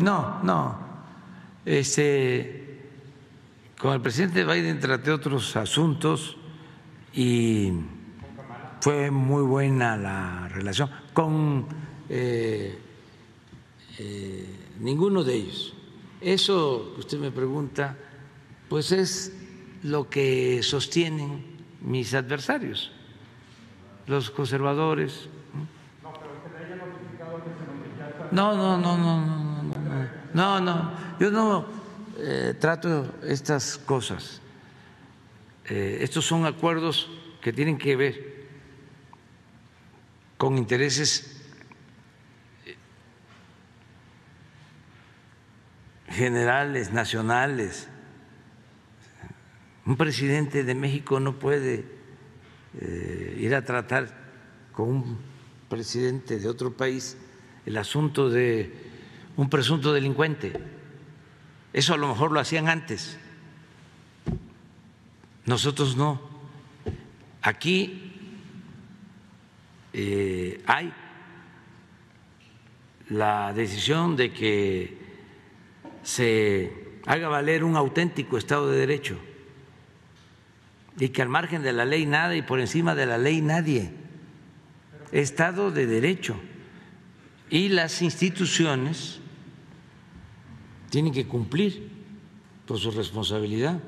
No, no. Este, con el presidente Biden traté otros asuntos y fue muy buena la relación. Con eh, eh, ninguno de ellos. Eso que usted me pregunta, pues es lo que sostienen mis adversarios, los conservadores. No, no, no, no, no, no, no, yo no eh, trato estas cosas. Eh, estos son acuerdos que tienen que ver con intereses generales, nacionales. Un presidente de México no puede eh, ir a tratar con un presidente de otro país el asunto de un presunto delincuente. Eso a lo mejor lo hacían antes. Nosotros no. Aquí eh, hay la decisión de que se haga valer un auténtico Estado de Derecho y que al margen de la ley nada y por encima de la ley nadie. Estado de Derecho. Y las instituciones tienen que cumplir por su responsabilidad.